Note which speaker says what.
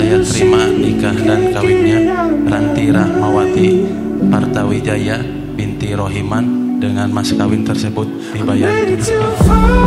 Speaker 1: saya terima nikah dan kawinnya Ranti Rahmawati Partawijaya binti Rohiman dengan mas kawin tersebut dibayar tunai.